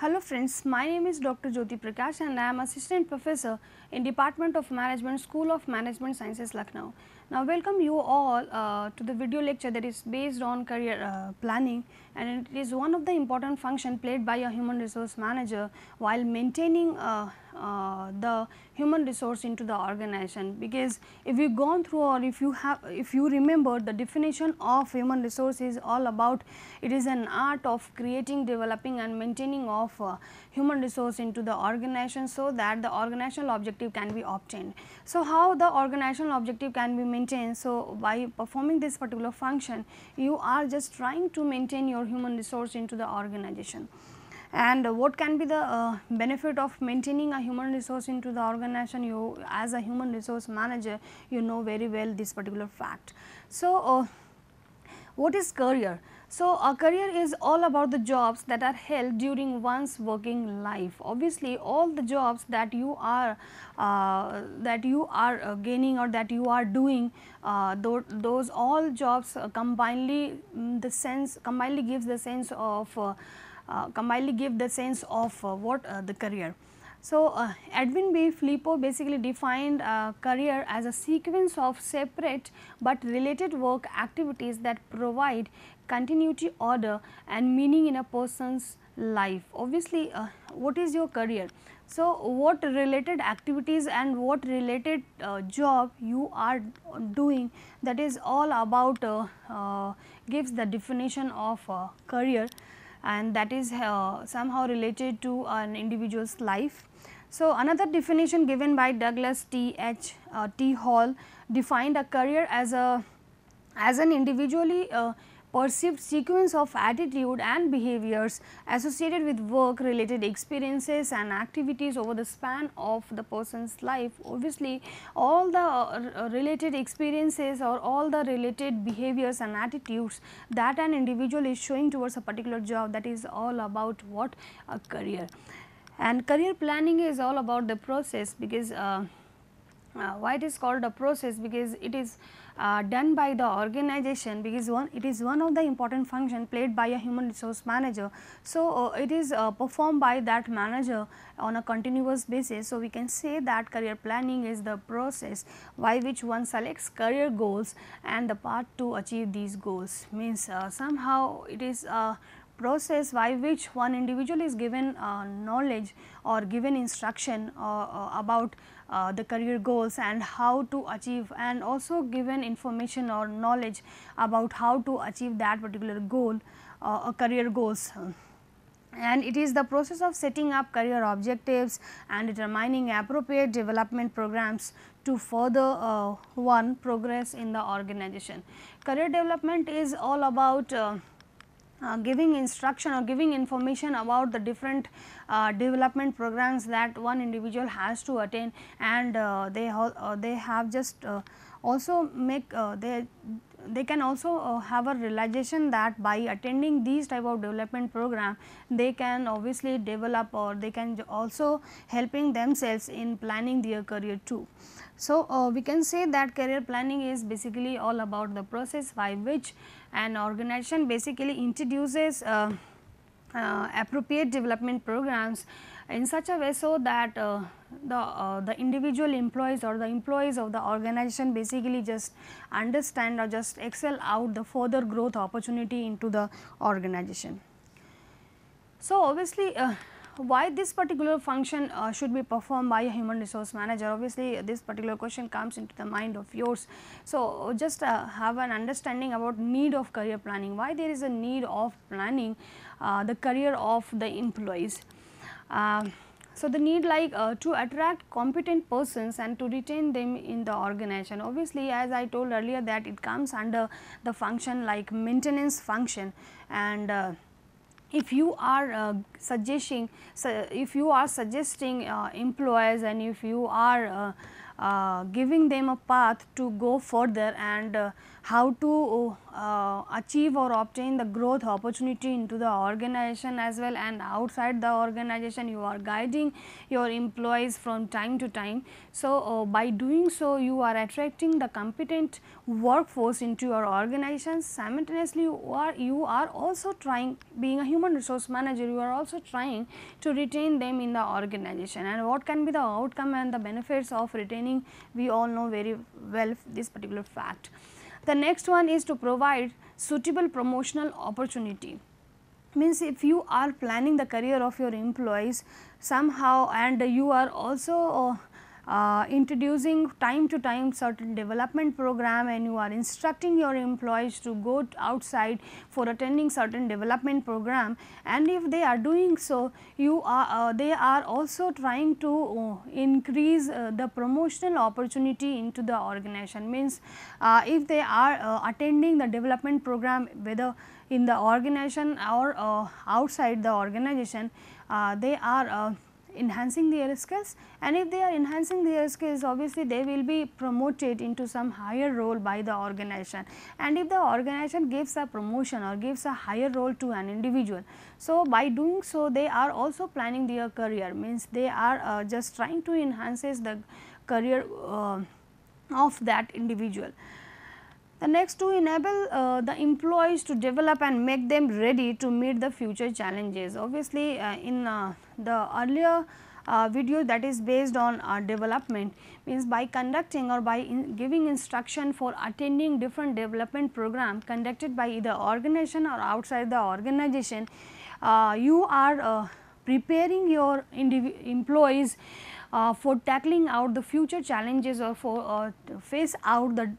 Hello friends, my name is Dr. Jyoti Prakash and I am assistant professor in Department of Management School of Management Sciences Lucknow. Now welcome you all uh, to the video lecture that is based on career uh, planning and it is one of the important function played by a human resource manager while maintaining uh, uh, the human resource into the organization because if you gone through or if you have if you remember the definition of human resource is all about it is an art of creating developing and maintaining of uh, human resource into the organization so that the organizational objective can be obtained. So, how the organizational objective can be maintained? So, by performing this particular function you are just trying to maintain your human resource into the organization and what can be the uh, benefit of maintaining a human resource into the organization you as a human resource manager you know very well this particular fact. So, uh, what is career? So, a career is all about the jobs that are held during one's working life. Obviously, all the jobs that you are uh, that you are uh, gaining or that you are doing uh, th those all jobs uh, combinedly the sense combinedly gives the sense of uh, combinedly give the sense of uh, what uh, the career. So, Edwin B. Flippo basically defined career as a sequence of separate but related work activities that provide continuity, order and meaning in a person's life. Obviously, uh, what is your career? So, what related activities and what related uh, job you are doing that is all about uh, gives the definition of career and that is uh, somehow related to an individual's life. So, another definition given by Douglas T. H. Uh, T. Hall defined a career as a as an individually uh, perceived sequence of attitude and behaviors associated with work related experiences and activities over the span of the person's life. Obviously, all the uh, related experiences or all the related behaviors and attitudes that an individual is showing towards a particular job that is all about what a career. And career planning is all about the process because uh, uh, why it is called a process because it is uh, done by the organization because one it is one of the important function played by a human resource manager. So, uh, it is uh, performed by that manager on a continuous basis. So, we can say that career planning is the process by which one selects career goals and the path to achieve these goals means somehow it is a process by which one individual is given uh, knowledge or given instruction uh, about uh, the career goals and how to achieve and also given information or knowledge about how to achieve that particular goal uh, career goals and it is the process of setting up career objectives and determining appropriate development programs to further uh, one progress in the organization. Career development is all about uh, giving instruction or giving information about the different uh, development programs that one individual has to attain and uh, they uh, they have just uh, also make uh, they they can also have a realization that by attending these type of development program they can obviously develop or they can also helping themselves in planning their career too. So, we can say that career planning is basically all about the process by which an organization basically introduces uh, uh, appropriate development programs in such a way so that uh, the uh, the individual employees or the employees of the organization basically just understand or just excel out the further growth opportunity into the organization. So, obviously uh, why this particular function uh, should be performed by a human resource manager obviously this particular question comes into the mind of yours. So, just uh, have an understanding about need of career planning why there is a need of planning uh, the career of the employees. Um, so, the need like uh, to attract competent persons and to retain them in the organization. Obviously, as I told earlier that it comes under the function like maintenance function and uh, if you are uh, suggesting so if you are suggesting uh, employees and if you are uh, uh, giving them a path to go further and uh, how to uh, achieve or obtain the growth opportunity into the organization as well and outside the organization you are guiding your employees from time to time. So, uh, by doing so you are attracting the competent workforce into your organization simultaneously you are, you are also trying being a human resource manager you are also trying to retain them in the organization and what can be the outcome and the benefits of retaining we all know very well this particular fact. The next one is to provide suitable promotional opportunity. Means if you are planning the career of your employees somehow and you are also uh, uh, introducing time to time certain development program and you are instructing your employees to go outside for attending certain development program. And if they are doing so you are uh, they are also trying to uh, increase uh, the promotional opportunity into the organization. Means uh, if they are attending the development program whether in the organization or outside the organization they are enhancing their skills and if they are enhancing their skills obviously they will be promoted into some higher role by the organization and if the organization gives a promotion or gives a higher role to an individual. So, by doing so they are also planning their career means they are uh, just trying to enhances the career uh, of that individual. The next to enable uh, the employees to develop and make them ready to meet the future challenges. Obviously, uh, in uh, the earlier uh, video that is based on uh, development means by conducting or by in giving instruction for attending different development program conducted by either organization or outside the organization, uh, you are preparing your employees for tackling out the future challenges or for uh, face out the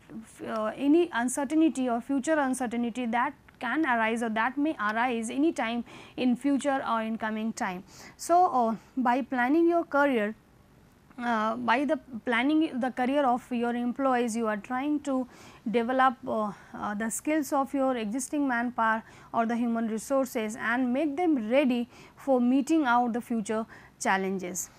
uh, any uncertainty or future uncertainty that can arise or that may arise any time in future or in coming time. So, uh, by planning your career uh, by the planning the career of your employees you are trying to develop uh, uh, the skills of your existing manpower or the human resources and make them ready for meeting out the future challenges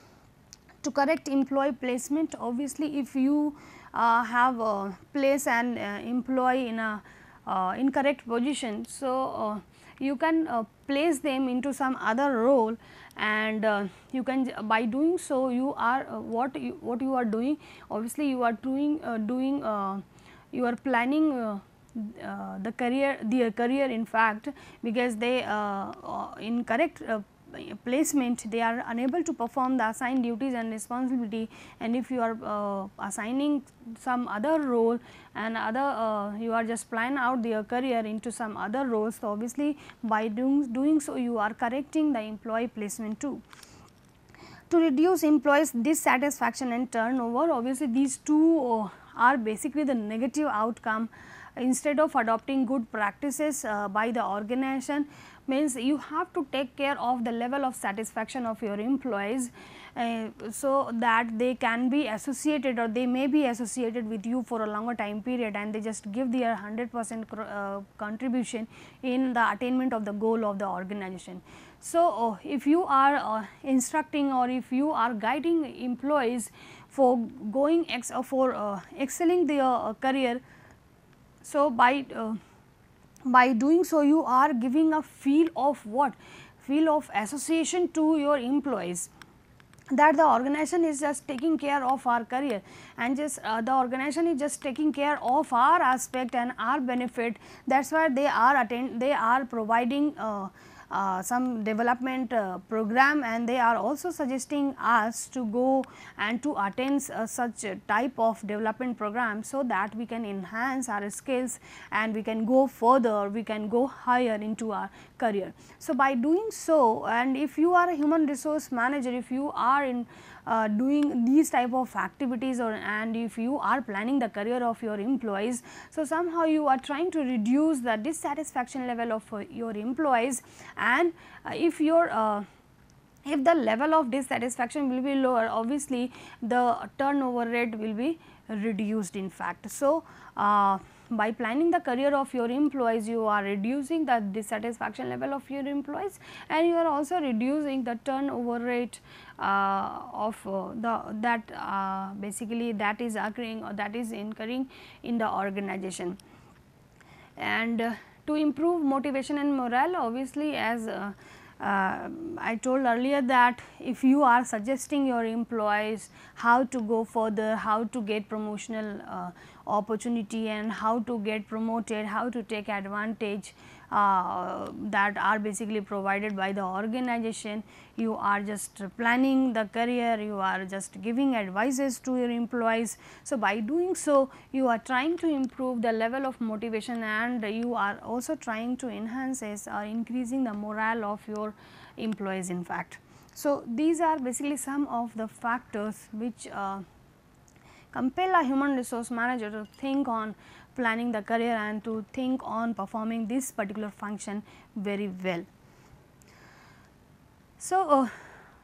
to correct employee placement obviously if you uh, have uh, place an uh, employee in a uh, incorrect position. So, uh, you can uh, place them into some other role and you can by doing so you are what you what you are doing obviously you are doing doing you are planning the career their career in fact because they in correct uh, placement they are unable to perform the assigned duties and responsibility. And if you are uh, assigning some other role and other uh, you are just plan out their career into some other roles so obviously by doing doing so you are correcting the employee placement too. To reduce employees dissatisfaction and turnover obviously these two uh, are basically the negative outcome. Instead of adopting good practices uh, by the organization means you have to take care of the level of satisfaction of your employees uh, so that they can be associated or they may be associated with you for a longer time period and they just give their 100 percent uh, contribution in the attainment of the goal of the organization. So, uh, if you are uh, instructing or if you are guiding employees for going ex uh, for uh, excelling their career, so by by doing so you are giving a feel of what? Feel of association to your employees. That the organization is just taking care of our career and just uh, the organization is just taking care of our aspect and our benefit. That is why they are attend they are providing uh, some development uh, program and they are also suggesting us to go and to attend uh, such type of development program so that we can enhance our skills and we can go further we can go higher into our career. So, by doing so and if you are a human resource manager if you are in uh, doing these type of activities or and if you are planning the career of your employees. So, somehow you are trying to reduce the dissatisfaction level of uh, your employees and uh, if your uh, if the level of dissatisfaction will be lower obviously the turnover rate will be reduced in fact. So, uh, by planning the career of your employees you are reducing the dissatisfaction level of your employees and you are also reducing the turnover rate uh, of uh, the that uh, basically that is occurring or that is incurring in the organization. And to improve motivation and morale obviously as uh, uh, I told earlier that if you are suggesting your employees how to go further, how to get promotional uh, opportunity and how to get promoted, how to take advantage that are basically provided by the organization. You are just planning the career, you are just giving advices to your employees. So, by doing so you are trying to improve the level of motivation and you are also trying to enhance or increasing the morale of your employees in fact. So, these are basically some of the factors which uh, compel a human resource manager to think on planning the career and to think on performing this particular function very well. So, uh,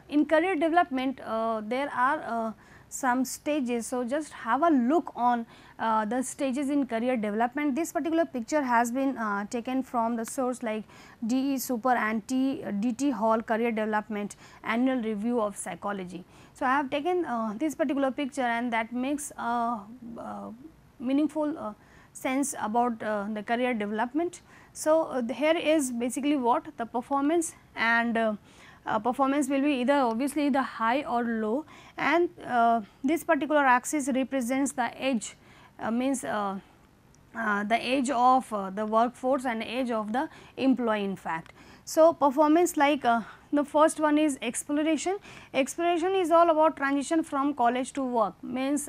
in career development uh, there are uh, some stages. So, just have a look on uh, the stages in career development. This particular picture has been uh, taken from the source like DE Super and T, DT Hall Career Development Annual Review of Psychology. So, I have taken uh, this particular picture and that makes a meaningful sense about uh, the career development. So, uh, here is basically what the performance and uh, uh performance will be either obviously the high or low and uh, this particular axis represents the age uh, means the age of the workforce and age of the employee in fact. So, performance like the first one is exploration. Exploration is all about transition from college to work means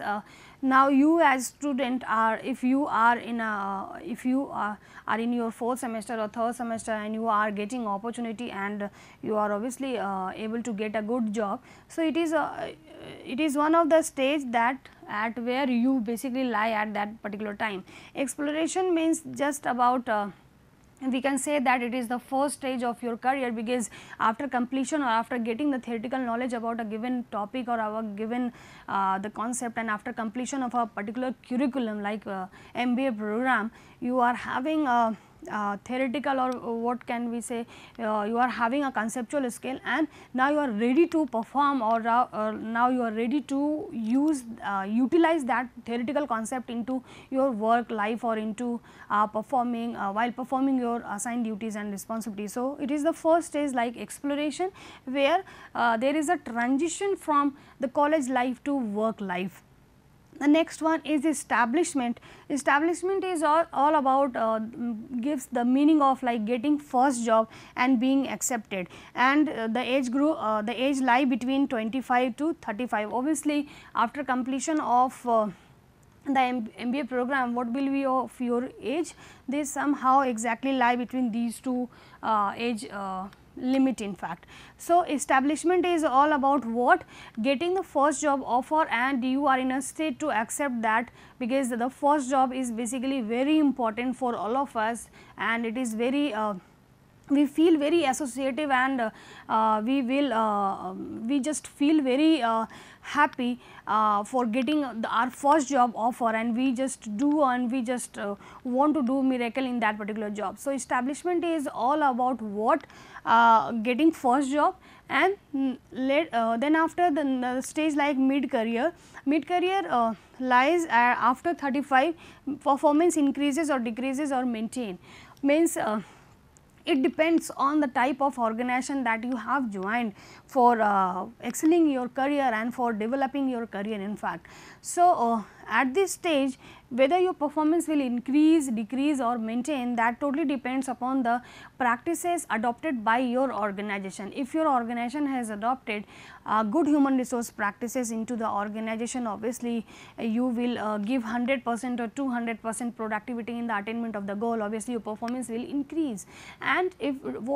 now, you as student are if you are in a if you are, are in your fourth semester or third semester and you are getting opportunity and you are obviously uh, able to get a good job. So, it is a it is one of the stage that at where you basically lie at that particular time. Exploration means just about uh, we can say that it is the first stage of your career because after completion or after getting the theoretical knowledge about a given topic or a given uh, the concept and after completion of a particular curriculum like uh, MBA program you are having a uh, theoretical or what can we say uh, you are having a conceptual skill and now you are ready to perform or uh, now you are ready to use uh, utilize that theoretical concept into your work life or into uh, performing uh, while performing your assigned duties and responsibilities. So, it is the first stage like exploration where there is a transition from the college life to work life the next one is establishment. Establishment is all, all about uh, gives the meaning of like getting first job and being accepted and uh, the age group uh, the age lie between 25 to 35. Obviously, after completion of uh, the MBA program what will be of your age they somehow exactly lie between these two uh, age uh, limit in fact. So, establishment is all about what getting the first job offer and you are in a state to accept that because the first job is basically very important for all of us and it is very uh, we feel very associative and uh, we will uh, we just feel very uh, happy uh, for getting the, our first job offer and we just do and we just uh, want to do miracle in that particular job. So, establishment is all about what uh, getting first job and let, then after the, the, stage like mid career, mid career lies after 35 performance increases or decreases or maintain means it depends on the type of organization that you have joined for uh, excelling your career and for developing your career in fact. So, uh, at this stage whether your performance will increase, decrease or maintain that totally depends upon the practices adopted by your organization. If your organization has adopted uh, good human resource practices into the organization obviously uh, you will uh, give 100 percent or 200 percent productivity in the attainment of the goal obviously your performance will increase and if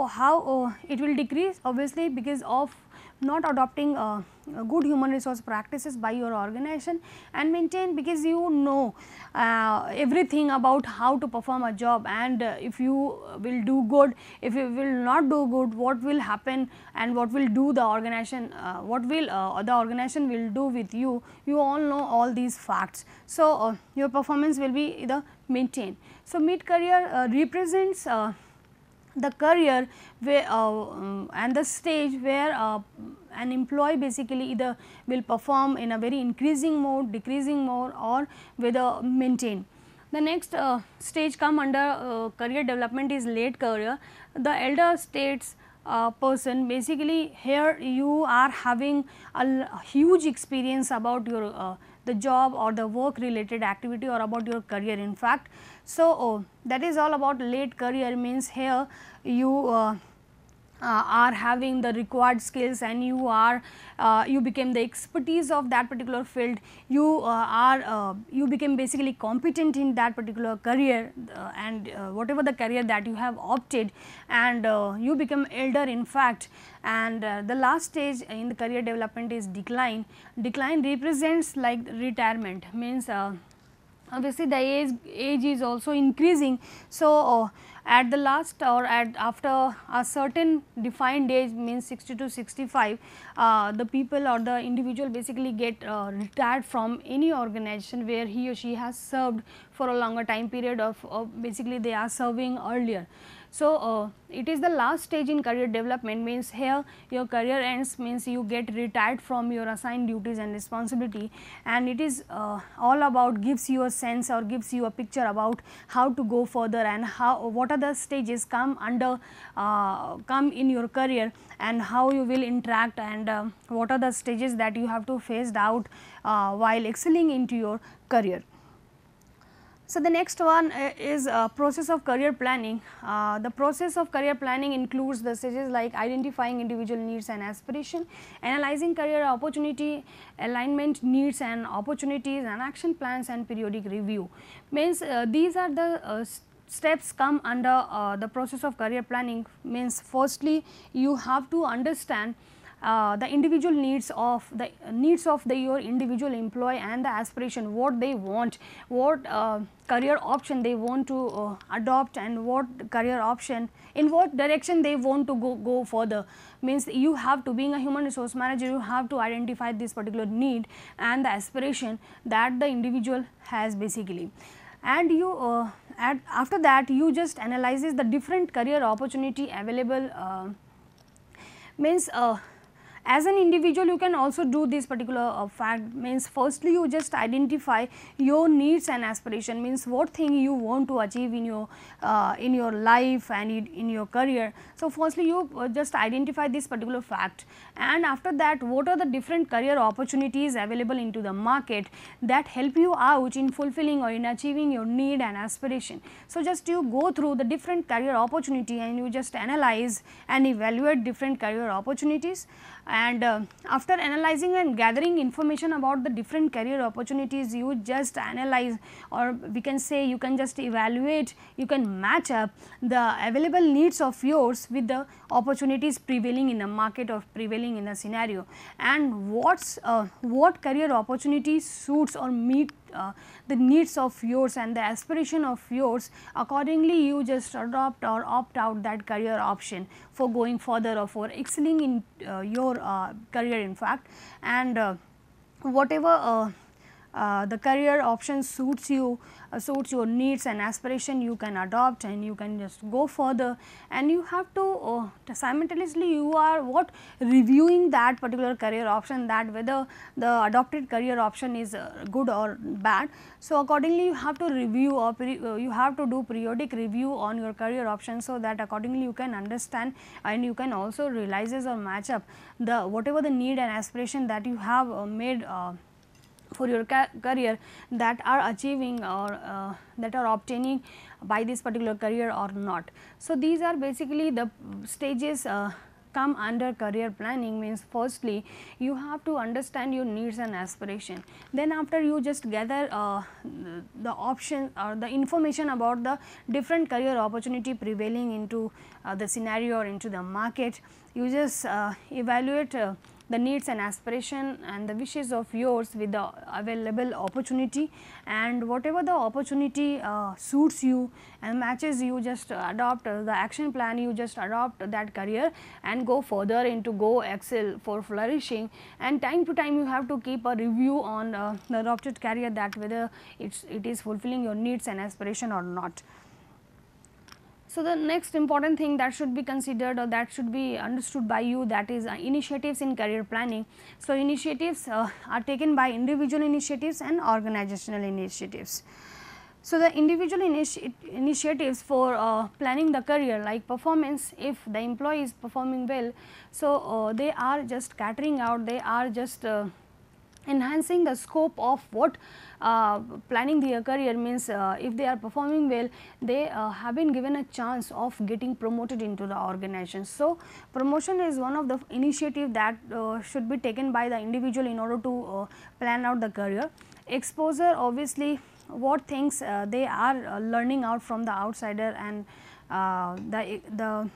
how uh, it will decrease obviously because of not adopting uh, good human resource practices by your organization and maintain because you know uh, everything about how to perform a job and uh, if you will do good if you will not do good what will happen and what will do the organization uh, what will uh, the organization will do with you you all know all these facts. So uh, your performance will be the maintained. So mid career uh, represents the career where uh, um, and the stage where uh, an employee basically either will perform in a very increasing mode, decreasing mode or whether maintain. The next uh, stage come under uh, career development is late career. The elder states uh, person basically here you are having a huge experience about your uh, the job or the work related activity or about your career in fact. So, oh, that is all about late career means here you uh, uh, are having the required skills and you are uh, you became the expertise of that particular field. You uh, are uh, you became basically competent in that particular career uh, and whatever the career that you have opted and you become elder in fact. And the last stage in the career development is decline. Decline represents like retirement means obviously the age age is also increasing so at the last or at after a certain defined age means 60 to 65 uh, the people or the individual basically get uh, retired from any organization where he or she has served for a longer time period of, of basically they are serving earlier. So, uh, it is the last stage in career development means here your career ends means you get retired from your assigned duties and responsibility and it is uh, all about gives you a sense or gives you a picture about how to go further and how what are the stages come under uh, come in your career and how you will interact and uh, what are the stages that you have to face out uh, while excelling into your career. So, the next one uh, is uh, process of career planning. Uh, the process of career planning includes the stages like identifying individual needs and aspiration, analyzing career opportunity, alignment needs and opportunities and action plans and periodic review. Means uh, these are the uh, steps come under uh, the process of career planning means firstly you have to understand uh, the individual needs of the needs of the your individual employee and the aspiration what they want what uh, career option they want to uh, adopt and what career option in what direction they want to go, go further. Means you have to being a human resource manager you have to identify this particular need and the aspiration that the individual has basically. And you uh, after that you just analyzes the different career opportunity available uh, means uh, as an individual you can also do this particular uh, fact means firstly you just identify your needs and aspiration means what thing you want to achieve in your uh, in your life and in your career. So, firstly you uh, just identify this particular fact and after that what are the different career opportunities available into the market that help you out in fulfilling or in achieving your need and aspiration. So, just you go through the different career opportunity and you just analyze and evaluate different career opportunities and uh, after analyzing and gathering information about the different career opportunities you just analyze or we can say you can just evaluate you can match up the available needs of yours with the opportunities prevailing in the market or prevailing in the scenario. And what's uh, what career opportunity suits or meet uh, the needs of yours and the aspiration of yours accordingly you just adopt or opt out that career option for going further or for excelling in uh, your uh, career in fact. And uh, whatever uh, the career option suits you uh, suits your needs and aspiration. You can adopt and you can just go further. And you have to uh, simultaneously you are what? Reviewing that particular career option that whether the adopted career option is uh, good or bad. So, accordingly you have to review or uh, you have to do periodic review on your career option so that accordingly you can understand and you can also realizes or match up the whatever the need and aspiration that you have made for your career that are achieving or uh, that are obtaining by this particular career or not. So, these are basically the stages uh, come under career planning means firstly you have to understand your needs and aspiration. Then after you just gather uh, the, the option or the information about the different career opportunity prevailing into uh, the scenario or into the market, you just uh, evaluate uh, the needs and aspiration and the wishes of yours with the available opportunity and whatever the opportunity uh, suits you and matches you just adopt uh, the action plan you just adopt that career and go further into go excel for flourishing and time to time you have to keep a review on uh, the adopted career that whether it's it is fulfilling your needs and aspiration or not. So, the next important thing that should be considered or that should be understood by you that is uh, initiatives in career planning. So, initiatives uh, are taken by individual initiatives and organizational initiatives. So, the individual initi initiatives for uh, planning the career like performance if the employee is performing well. So, uh, they are just catering out they are just uh, enhancing the scope of what uh, planning their career means uh, if they are performing well they uh, have been given a chance of getting promoted into the organization. So, promotion is one of the initiative that uh, should be taken by the individual in order to uh, plan out the career. Exposure obviously what things uh, they are learning out from the outsider and the, the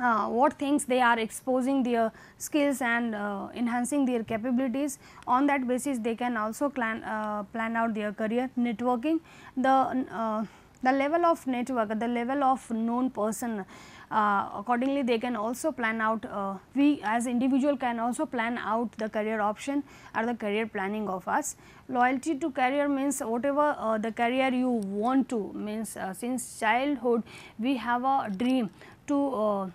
uh, what things they are exposing their skills and uh, enhancing their capabilities. On that basis they can also plan uh, plan out their career networking. The uh, the level of network the level of known person uh, accordingly they can also plan out uh, we as individual can also plan out the career option or the career planning of us. Loyalty to career means whatever the career you want to means since childhood we have a dream to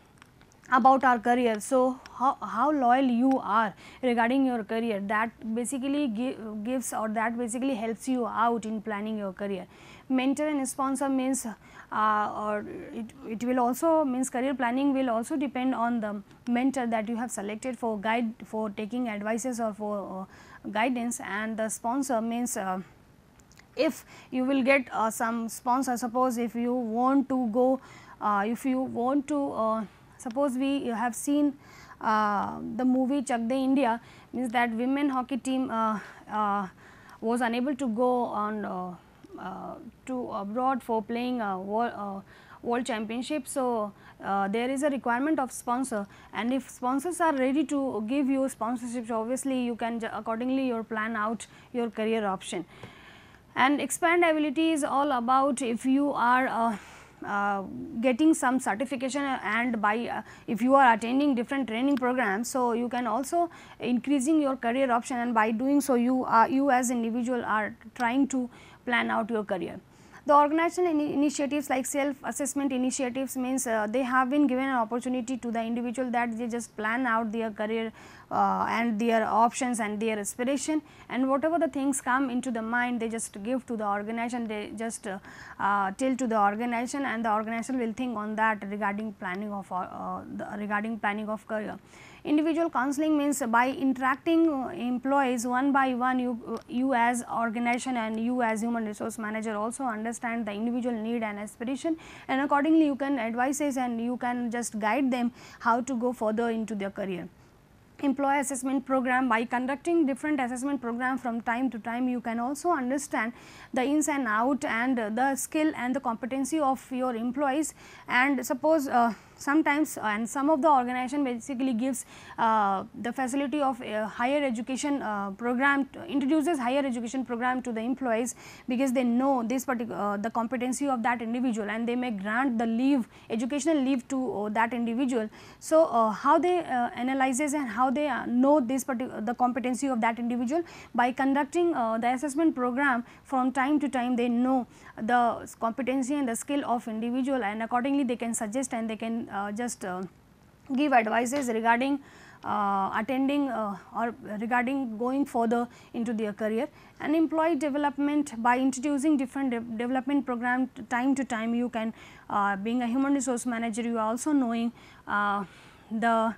about our career. So, how, how loyal you are regarding your career that basically give, gives or that basically helps you out in planning your career. Mentor and sponsor means uh, or it, it will also means career planning will also depend on the mentor that you have selected for guide for taking advices or for uh, guidance and the sponsor means uh, if you will get uh, some sponsor suppose if you want to go uh, if you want to uh, Suppose we have seen uh, the movie Chak De India means that women hockey team uh, uh, was unable to go on uh, uh, to abroad for playing a world, uh, world championship. So, there is a requirement of sponsor and if sponsors are ready to give you sponsorships obviously you can accordingly your plan out your career option. And expandability is all about if you are uh, getting some certification and by uh, if you are attending different training programs. So, you can also increasing your career option and by doing so you are you as individual are trying to plan out your career. The organizational in initiatives like self assessment initiatives means uh, they have been given an opportunity to the individual that they just plan out their career uh, and their options and their aspiration and whatever the things come into the mind they just give to the organization they just uh, uh, tell to the organization and the organization will think on that regarding planning of uh, the, regarding planning of career. Individual counseling means by interacting uh, employees one by one you, uh, you as organization and you as human resource manager also understand the individual need and aspiration and accordingly you can advise and you can just guide them how to go further into their career employee assessment program by conducting different assessment program from time to time you can also understand the ins and out and the skill and the competency of your employees. And suppose uh, sometimes and some of the organization basically gives uh, the facility of higher education uh, program introduces higher education program to the employees because they know this particular uh, the competency of that individual and they may grant the leave educational leave to uh, that individual. So, uh, how they uh, analyzes and how they know this particular the competency of that individual by conducting the assessment program from time to time they know the competency and the skill of individual and accordingly they can suggest and they can uh, just uh, give advices regarding uh, attending uh, or regarding going further into their career. And employee development by introducing different de development program time to time you can uh, being a human resource manager you are also knowing uh, the uh,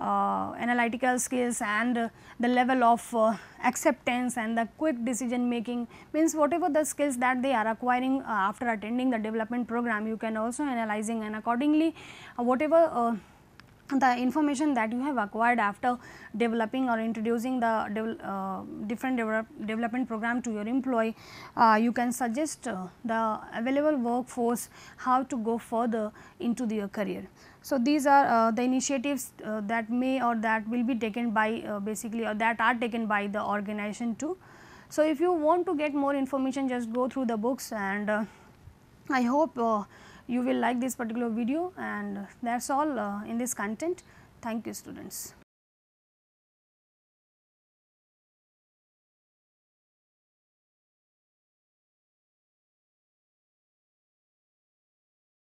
analytical skills and uh, the level of uh, acceptance and the quick decision making means whatever the skills that they are acquiring after attending the development program you can also analyzing and accordingly whatever the information that you have acquired after developing or introducing the uh, different develop development program to your employee, uh, you can suggest uh, the available workforce how to go further into their career. So, these are uh, the initiatives uh, that may or that will be taken by uh, basically or that are taken by the organization too. So, if you want to get more information just go through the books and I hope you will like this particular video and that is all uh, in this content. Thank you students.